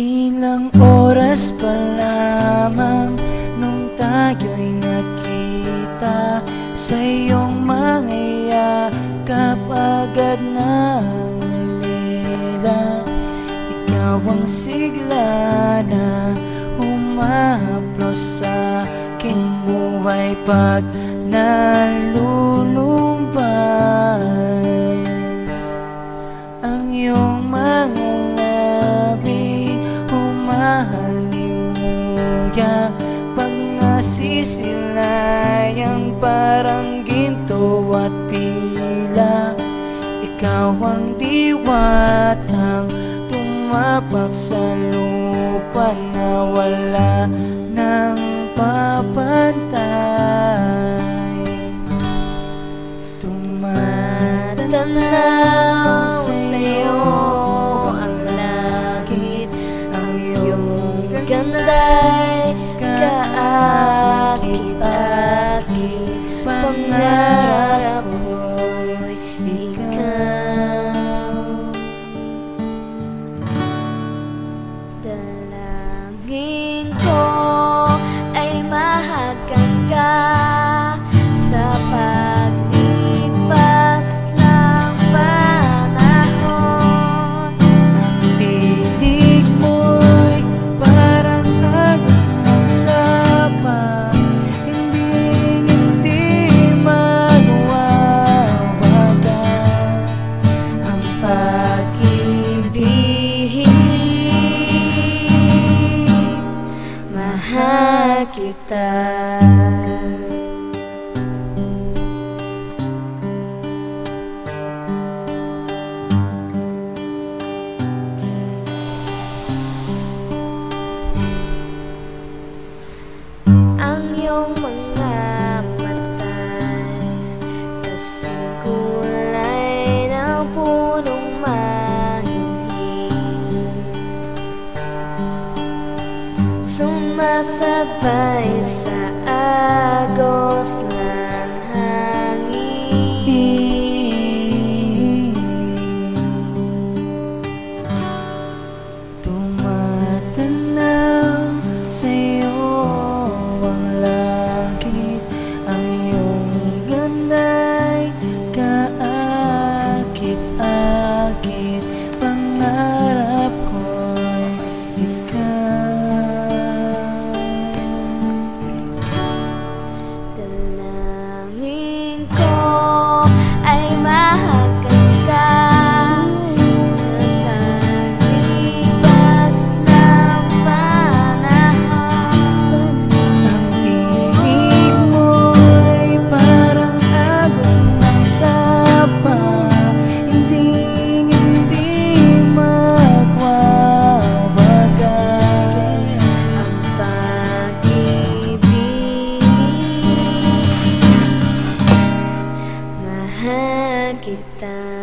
Ilang oras pa lamang Nung tayo'y nakita Sa iyong mga yakap Agad na ulila Ikaw ang sigla na Humahaplos sa aking buhay Pag nalulumbay Ang iyong mga nasisilayan Parang ginto at pila. Ikaw ang diwatang Tumapak sa lupa na wala nang papantay. Tumatanaw sa'yo ang langit Ang iyong Ganda'y kaakit-akit matter. Kita Sumasabay sa agos ng hangin. Tumatanaw sa'yo ang langit. Ang iyong ganay kaakit-akit kita